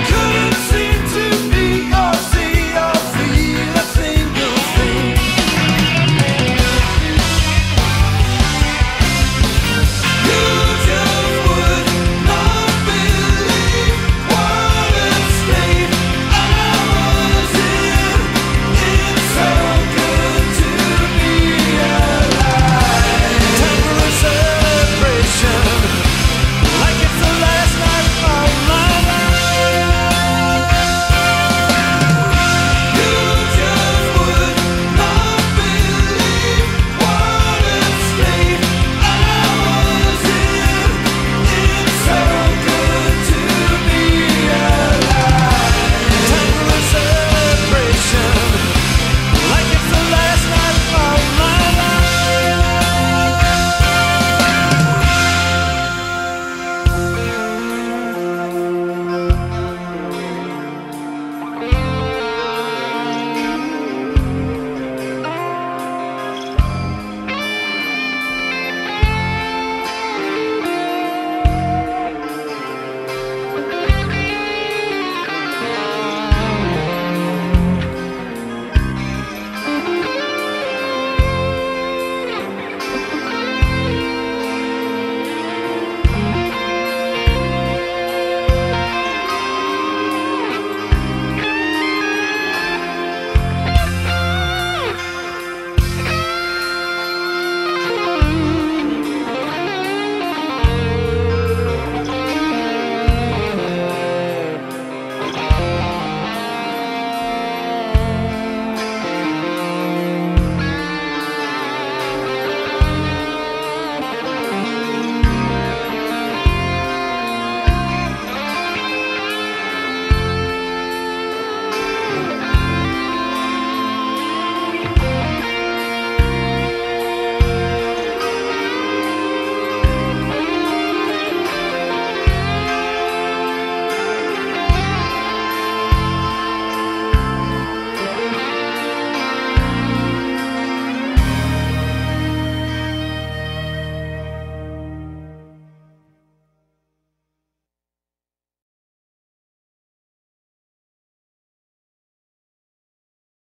그